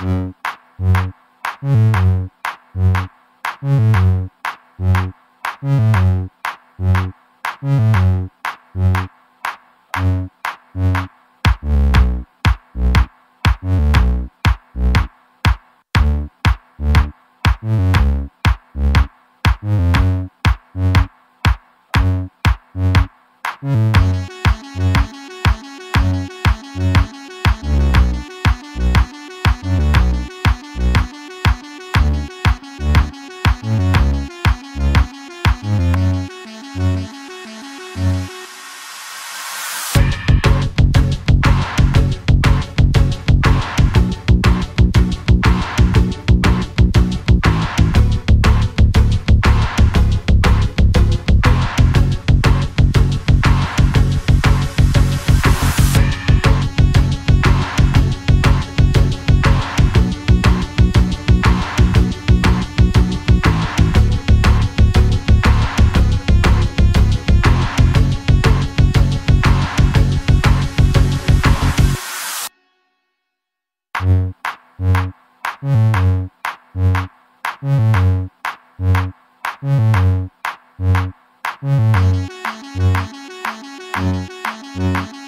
Mm-hmm. Mm-hmm.